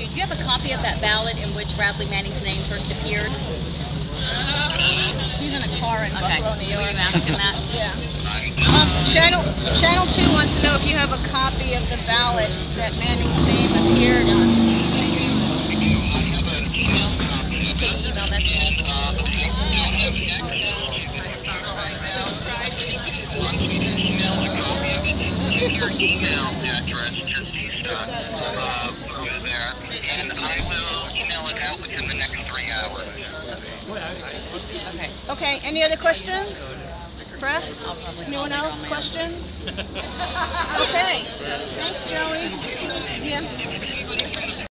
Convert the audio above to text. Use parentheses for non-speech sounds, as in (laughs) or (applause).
you. Do you have a copy of that ballot in which Bradley Manning's name first appeared? He's in a car in Okay. Buffalo, New Were you asking that? (laughs) Yeah. Um, Channel Channel Two wants to know if you have a copy of the ballot that Manning's name appeared on. Can you email that to me? your email address, just Okay. Any other questions? Press? Anyone else? Questions? Okay. Thanks, Joey. Yeah.